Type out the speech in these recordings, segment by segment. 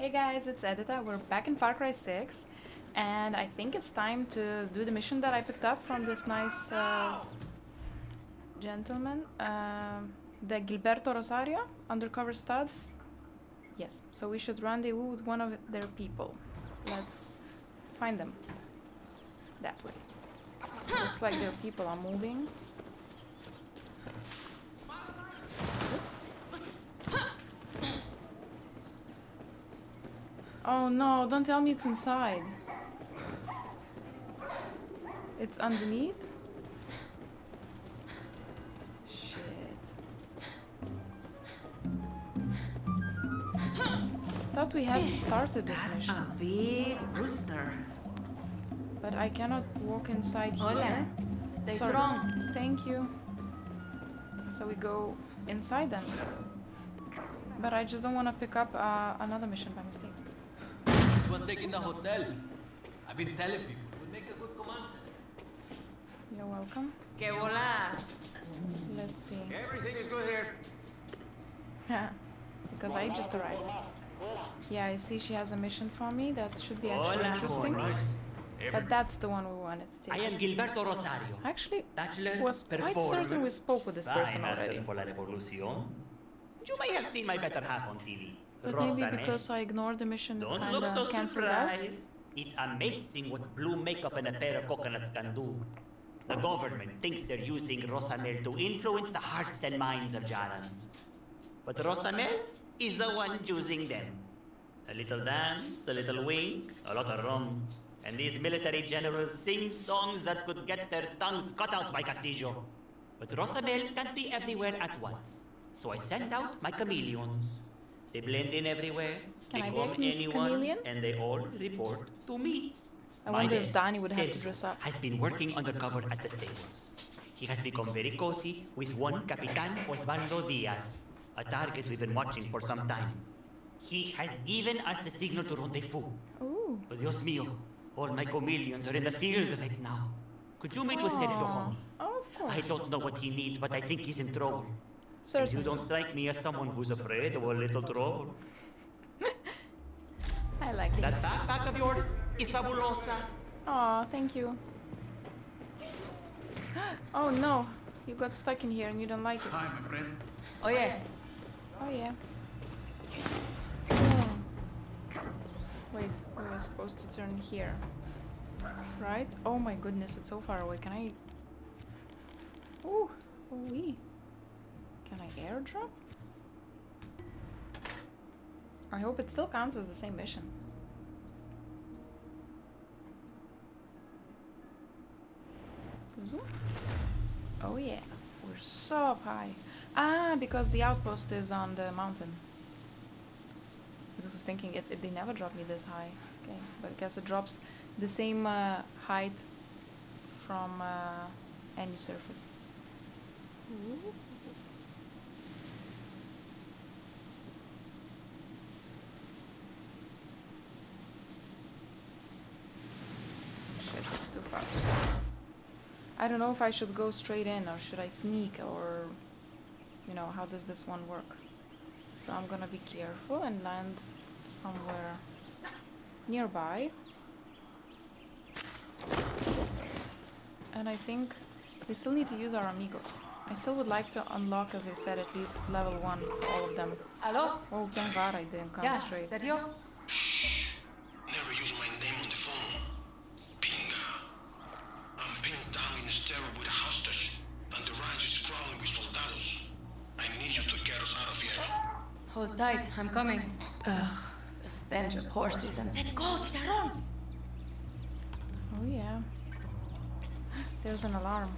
Hey guys, it's Edita. We're back in Far Cry 6, and I think it's time to do the mission that I picked up from this nice uh, gentleman, um, the Gilberto Rosario, undercover stud. Yes, so we should rendezvous with one of their people. Let's find them. That way. Looks like their people are moving. Oh no, don't tell me it's inside. It's underneath? Shit. Thought we hadn't started this That's mission. a big rooster. But I cannot walk inside Hola. here. Stay Sorry. strong. Thank you. So we go inside then. But I just don't want to pick up uh, another mission by mistake. This one taking the hotel. I've been telling people it would make a good command. You're welcome. Que volar. Let's see. Everything is good here. Yeah, because I just arrived. Yeah, I see she has a mission for me. That should be actually Hola. interesting. Right. But that's the one we wanted to take. I am Gilberto Rosario. Actually, Bachelor, was quite certain we spoke with this person already. for la revolución. You may have seen my better half on TV. But maybe because I ignored the mission, Don't look uh, so cancelled out. surprised. It's amazing what blue makeup and a pair of coconuts can do. The government thinks they're using Rosanel to influence the hearts and minds of Yarans. But Rosanel is the one choosing them. A little dance, a little wink, a lot of rum. And these military generals sing songs that could get their tongues cut out by Castillo. But Rosanel can't be everywhere at once. So I send out my chameleons. They blend in everywhere, Can I be a become anyone, chameleon? and they all report to me. I My wonder if guest, Danny would have to dress up. Has been working undercover at the stables. He has become very cozy with one Capitan Osvaldo Diaz, a target we've been watching for some time. He has given us the signal to rendezvous. Ooh. But Dios mío, all my chameleons are in the field right now. Could you meet with Sergio, homie? Oh, of course. I don't know what he needs, but I think he's in trouble. And you don't strike me as someone who's afraid of a little trouble. I like it. That backpack of yours is fabulosa. Aw, thank you. Oh no, you got stuck in here and you don't like it. Hi, my friend. Oh yeah. Oh yeah. Hmm. Wait, we were supposed to turn here. Right? Oh my goodness, it's so far away. Can I... Ooh, wee. Can I airdrop? I hope it still counts as the same mission. Oh yeah, we're so up high. Ah, because the outpost is on the mountain. Because I was thinking it, it they never drop me this high. Okay, but I guess it drops the same uh, height from uh, any surface. Ooh. Shit, it's too fast. I don't know if I should go straight in or should I sneak or you know how does this one work so I'm gonna be careful and land somewhere nearby and I think we still need to use our amigos I still would like to unlock as I said at least level 1 for all of them Hello? oh thank god I didn't come Yeah. straight Sergio? I'm coming. Ugh. The stench of horses and. Let's go, Chicharron. oh yeah there's an alarm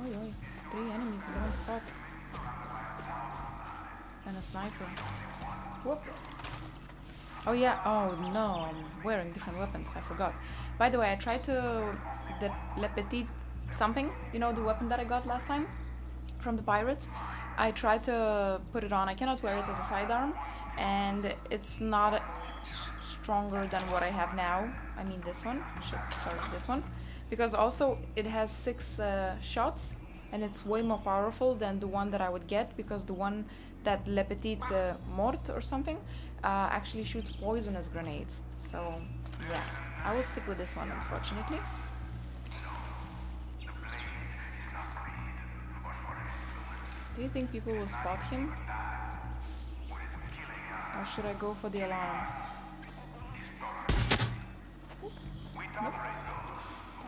Oi, oi. Three enemies in one spot. And a sniper. Whoop. Oh yeah, oh no, I'm wearing different weapons, I forgot. By the way, I tried to... The Le Petit something, you know the weapon that I got last time? From the pirates? I tried to put it on, I cannot wear it as a sidearm. And it's not stronger than what I have now. I mean this one. Shit, sorry, this one because also it has six uh, shots and it's way more powerful than the one that I would get because the one that Le Petit uh, Mort or something uh, actually shoots poisonous grenades. So yeah, I will stick with this one unfortunately. Do you think people will spot him? Or should I go for the alarm? Nope.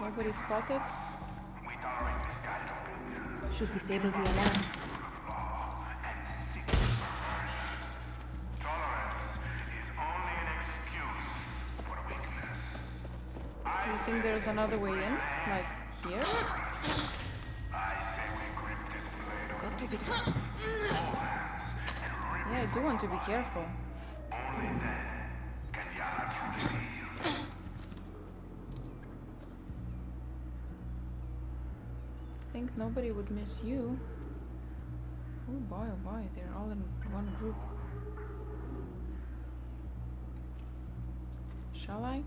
Nobody spotted. Should disable the alarm. Do you think there's another way in? Like here? Yeah, I do want to be careful. I think nobody would miss you. Oh boy, oh boy, they're all in one group. Shall I?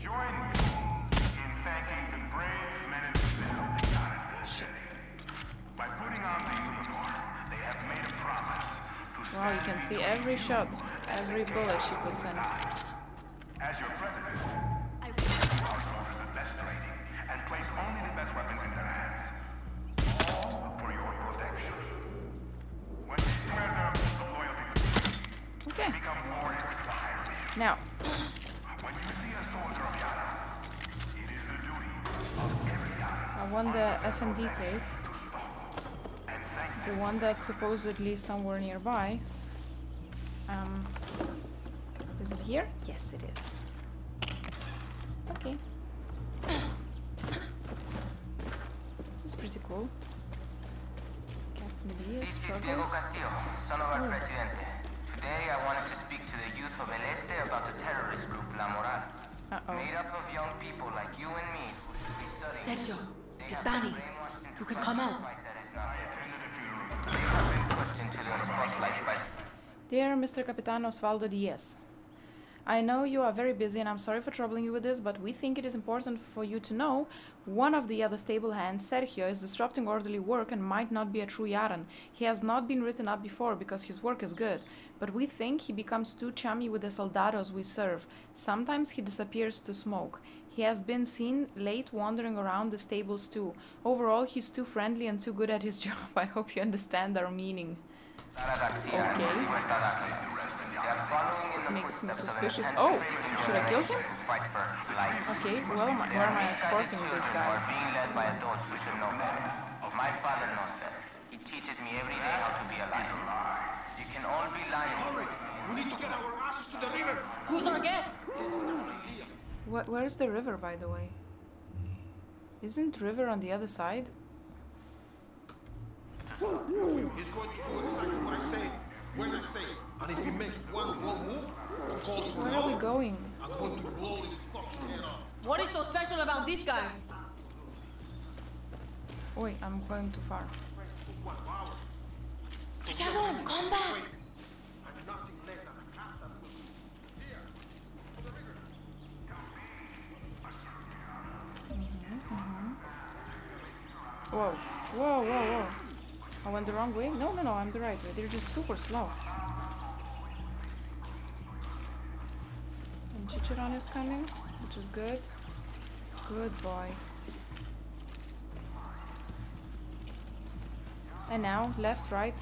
Join me in thanking the brave men and women of the United. By putting on the uniform, they have made a promise to Wow, you can see every shot, every bullet she puts in. As your president, I give our soldiers the best training and place only the best weapons in their hands. All for your protection. When they swear their oaths of loyalty to you, Okay, become warriors of higher vision. now, When you see a soldier of Yara, it is the duty of every Yara I want the FND plate. The one that's supposedly somewhere nearby. Um, is it here? Yes, it is. Okay. This is pretty cool. Captain Diaz, This is Diego. Castillo, son of our presidente. Today I wanted to speak to the youth of El Este about the terrorist group La Moral. Uh-oh. Made up of young people like you and me who be. Sergio, it's have Dani. brainwashed You can come out. Dear Mr. Capitan Osvaldo Diaz, I know you are very busy and I'm sorry for troubling you with this, but we think it is important for you to know one of the other stable hands, Sergio, is disrupting orderly work and might not be a true Yaran. He has not been written up before because his work is good, but we think he becomes too chummy with the soldados we serve. Sometimes he disappears to smoke. He has been seen late wandering around the stables too. Overall, he's too friendly and too good at his job. I hope you understand our meaning. Clara Garcia and Okay. Libertad Activists. They are following in the Makes me footsteps of an suspicious. Oh, should I kill him? generation who fight for life. Okay, well, am I- where am I escorting this guy? being led by adults who should know better. My father knows better. He teaches me every day how to be a lion. You can all be lions. We need to get our asses to the river. Who's our guest? Wh- where is the river, by the way? Isn't river on the other side? He's going to do exactly what I say, when I say. And if he makes one wrong move, or calls for Where are we going? I'm going to blow his fucking head off. What is so special about this guy? Wait, I'm going too far. Chicharron, come back! I'm nothing less than a catapult. Mm-hmm, mm-hmm. Whoa, whoa, whoa, whoa. I went the wrong way? No, no, no, I'm the right way. They're just super slow. And Chicharron is coming, which is good. Good boy. And now, left, right.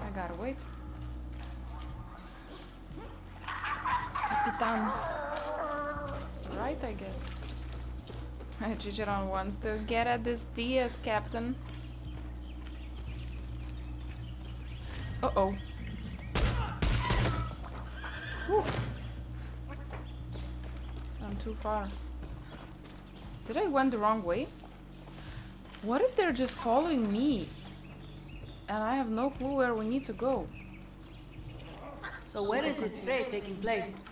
I gotta wait. Capitan. Right, I guess. Chicharron wants to get at this Diaz, Captain. Uh-oh. I'm too far. Did I went the wrong way? What if they're just following me? And I have no clue where we need to go. So where is this trade taking place?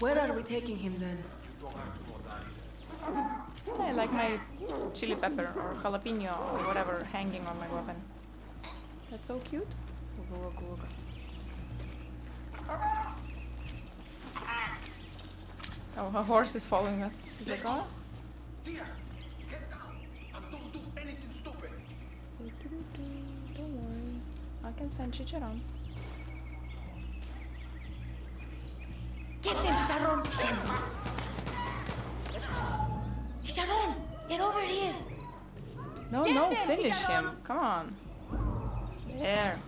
Where are we taking him then? you don't have to know that either. I like my chili pepper or jalapeno or whatever hanging on my weapon. That's so cute. Oh, a horse is following us. He's like, oh, get down don't do anything stupid. Don't worry. I can send Chicharron. Him. Come on. There.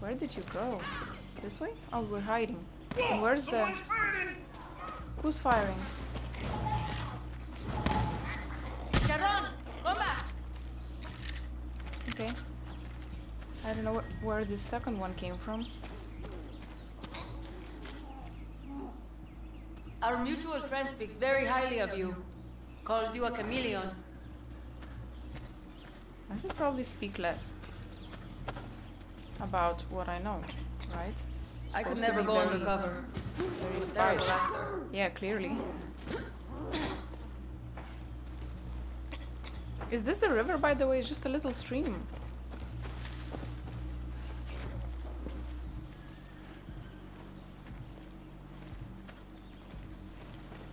Where did you go? This way? Oh, we're hiding. And where's the... Firing! Who's firing? Chicharron, come back! Okay. I don't know wh- where the second one came from. Our mutual friend speaks very highly of you. Calls you a chameleon. I should probably speak less about what I know, right? I could never go very- undercover. Very Terrible spice. Yeah, clearly. Is this the river, by the way? It's just a little stream.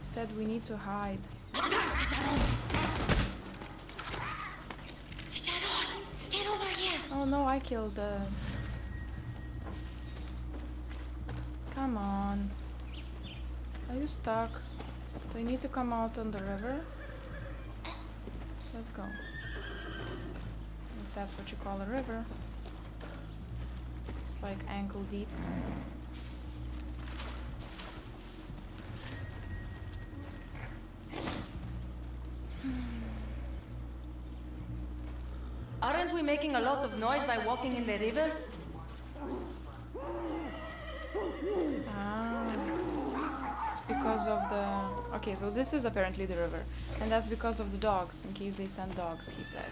Said we need to hide. Oh no, I killed the. Come on. Are you stuck? Do I need to come out on the river? Let's go. If that's what you call a river. It's like ankle deep. Making a lot of noise by walking in the river? Ah. It's because of the. Okay, so this is apparently the river. And that's because of the dogs, in case they send dogs, he said.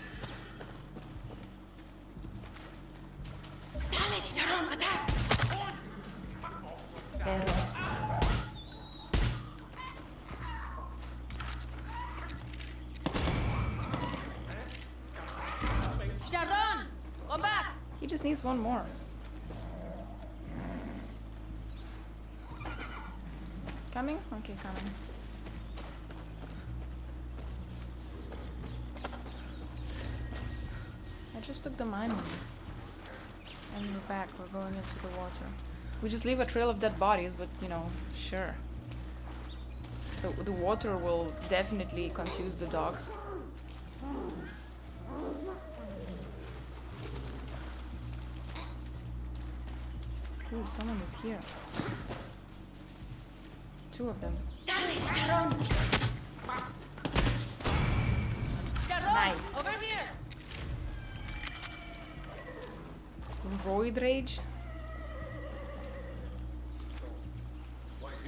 Needs one more. Coming? Okay, coming. I just took the mine. And we're back, we're going into the water. We just leave a trail of dead bodies, but you know, sure. The, the water will definitely confuse the dogs. Ooh, someone is here. Two of them. Dale, Chicharron! Chicharron, Nice. over here! Void Rage?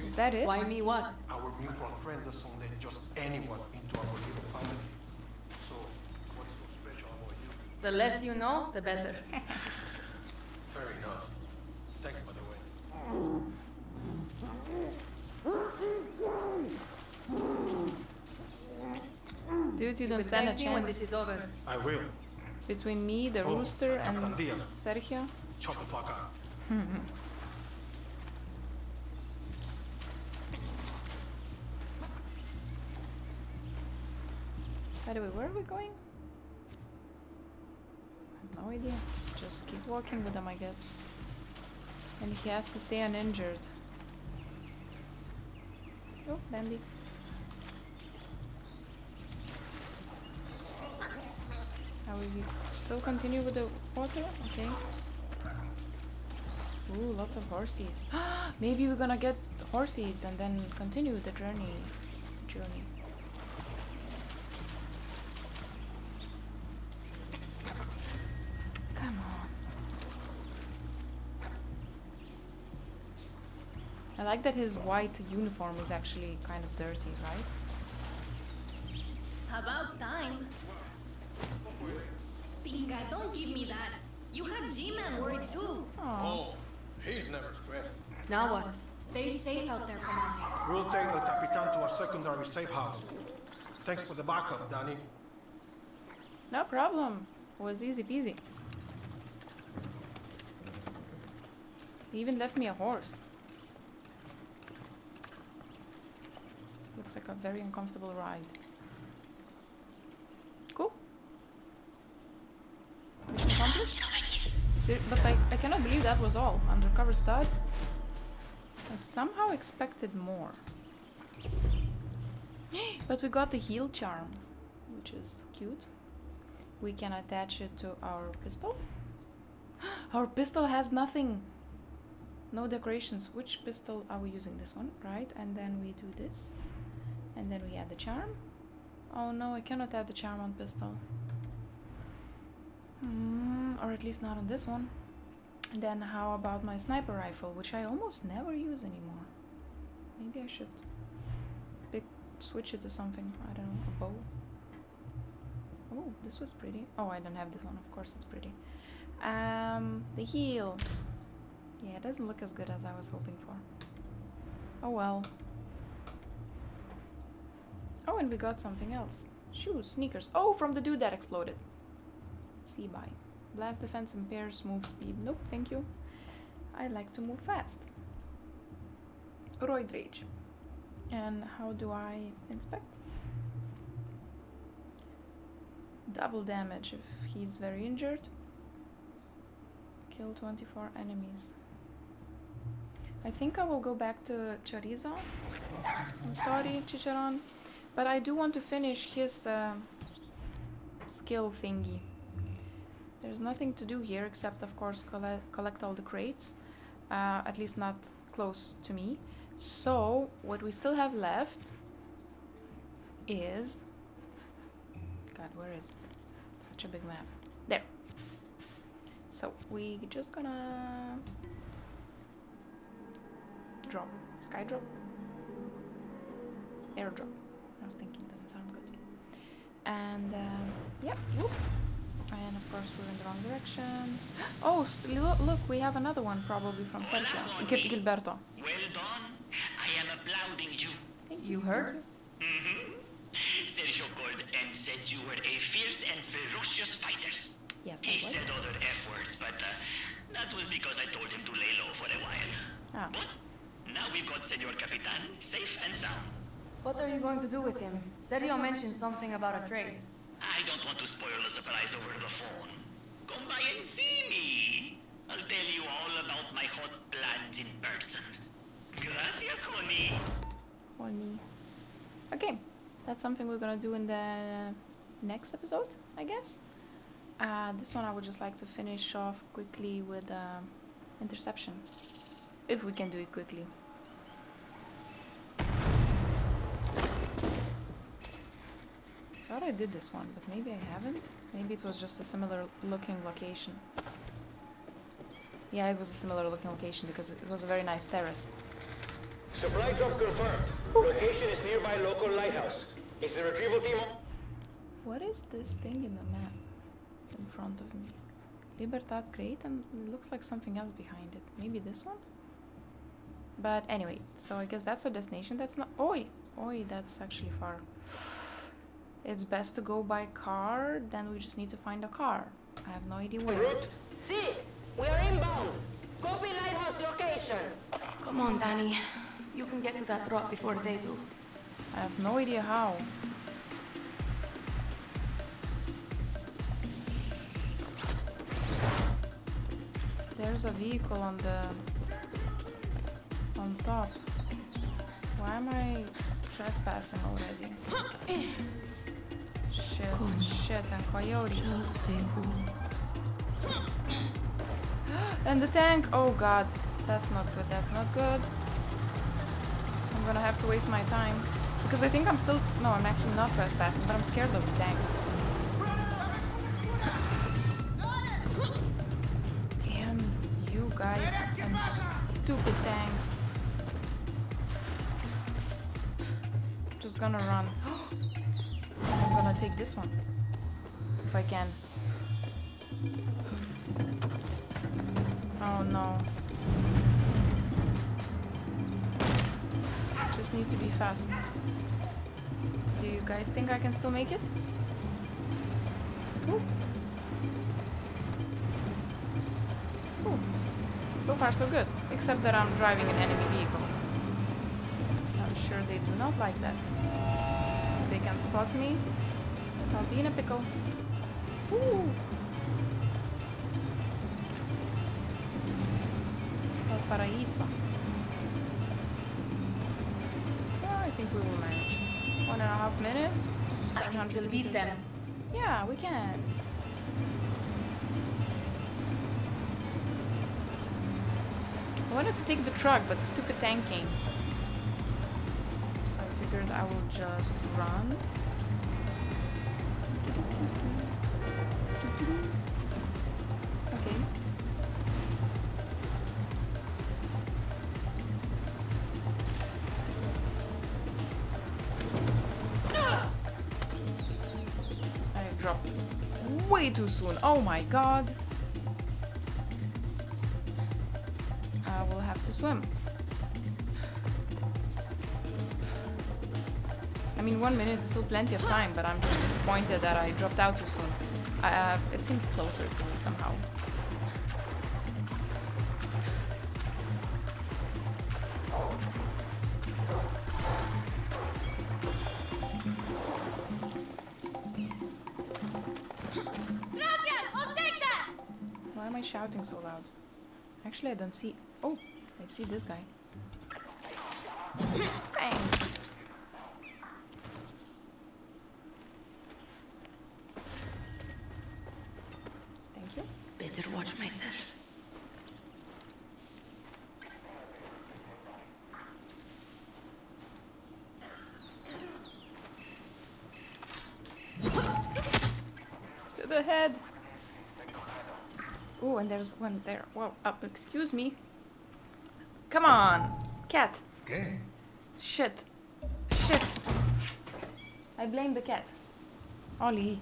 Is that it? Why me what? Our mutual friend doesn't let just anyone into our little family. So, what is so special about you? The less you know, the better. Fair enough. Thanks, by the way. Dude, you You don't stand a thank me when this is over. I will. Between me, the Oh, rooster, and Captain Sergio? Shut the fuck up. By the way, where are we going? I have no idea. Just keep walking with him, I guess. And he has to stay uninjured. Oh, Bambies. Are we still continue with the water? Okay. Ooh, lots of horses. Maybe we're gonna get horses and then continue the journey. Journey. Come on. I like that his white uniform is actually kind of dirty, right? How about time. Pinga, don't give me that. You had G-Man worried too. Aw. Oh, he's never stressed. Now what? Stay safe out there, Commander. We'll take El Capitan to a secondary safe house. Thanks for the backup, Dani. No problem. It was easy peasy. He even left me a horse. Looks like a very uncomfortable ride. Cool. Mission accomplished. Ser- but I, I cannot believe that was all. Undercover stud. I somehow expected more. but we got the heal charm, which is cute. We can attach it to our pistol. our pistol has nothing. No decorations. Which pistol are we using? This one, right? And then we do this. And then we add the charm. Oh no, I cannot add the charm on pistol. Hmm. Or at least not on this one. Then how about my sniper rifle, which I almost never use anymore? Maybe I should pick, switch it to something. I don't know, a bow. Oh, this was pretty. Oh, I don't have this one. Of course, it's pretty. Um, the heal. Yeah, it doesn't look as good as I was hoping for. Oh well. Oh, and we got something else. Shoes, sneakers. Oh, from the dude that exploded. See by. Blast defense impairs move speed. Nope, thank you. I like to move fast. Roid rage. And how do I inspect? Double damage if he's very injured. Kill 24 enemies. I think I will go back to Chorizo. I'm sorry, Chicharron. But I do want to finish his uh, skill thingy. There's nothing to do here except, of course, colle collect all the crates. Uh, at least not close to me. So, what we still have left is... God, where is it? Such a big map. There. So, we just gonna... Drop. Sky drop? Airdrop. I was thinking, doesn't sound good. And, um, yeah, whoop. And of course we're in the wrong direction. Oh, look, look, we have another one probably from Sergio. Gil- Gilberto. Well done. I am applauding you. You heard? Mm-hmm. Sergio called and said you were a fierce and ferocious fighter. Yes, He was. said other F words, but uh, that was because I told him to lay low for a while. Ah. But now we've got Senor Capitan safe and sound. What are you going to do with him? Sergio mentioned something about a trade. I don't want to spoil the surprise over the phone. Come by and see me. I'll tell you all about my hot plans in person. Gracias, honey. Honey. Okay, that's something we're gonna do in the next episode, I guess. Uh, this one I would just like to finish off quickly with uh, interception, if we can do it quickly. I thought I did this one, but maybe I haven't. Maybe it was just a similar looking location. Yeah, it was a similar looking location because it was a very nice terrace. Supply drop confirmed. Location is nearby local lighthouse. Is the retrieval team on? What is this thing in the map in front of me? Libertad Great and it looks like something else behind it. Maybe this one? But anyway, so I guess that's a destination. That's not. Oi! Oi, that's actually far. It's best to go by car, then we just need to find a car. I have no idea where. Route? See, we are inbound. Copy lighthouse location. Come on, Dani. You can get to that drop before they do. I have no idea how. There's a vehicle on the on top. Why am I trespassing already? Shit, shit, and coyotes. And the tank! Oh god, that's not good, that's not good. I'm gonna have to waste my time. Because I think I'm still. No, I'm actually not trespassing, but I'm scared of the tank. Damn you guys and stupid tanks. Just gonna run. Take this one. If I can. Oh no. Just need to be fast. Do you guys think I can still make it? Ooh. So far so good. Except that I'm driving an enemy vehicle. I'm sure they do not like that. They can spot me, I'll be in a pickle. Ooh. Uh. Valparaiso. Yeah, oh, I think we will manage. One and a half minutes. I can 700 still beat them. Yeah, we can. I wanted to take the truck, but stupid tanking. So I figured I will just run. Dropped way too soon. Oh my god. I will have to swim. I mean, one minute is still plenty of time, but I'm just disappointed that I dropped out too soon. Uh, it seemed closer to me somehow. Actually, I don't see. Oh, I see this guy. Thank you. Better watch myself. To the head. Oh, and there's one there. Whoa, up. Uh, excuse me. Come on, cat. ¿Qué? Shit. Shit. I blame the cat. Ollie.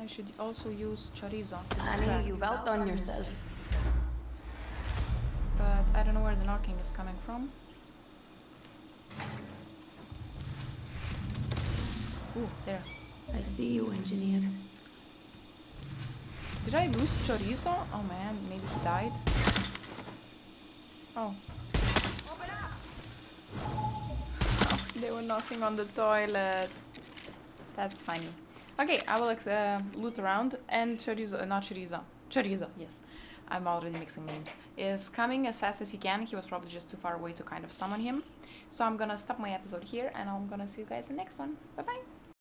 I should also use chorizo. to Honey, you've outdone yourself. But I don't know where the knocking is coming from. Ooh, there. I see you, engineer. Did I lose chorizo? Oh man, maybe he died. Oh. They were knocking on the toilet. That's funny. Okay, I will uh, loot around and chorizo, uh, not chorizo, chorizo, yes. I'm already mixing names. Is coming as fast as he can. He was probably just too far away to kind of summon him. So I'm gonna stop my episode here and I'm gonna see you guys in the next one. Bye bye.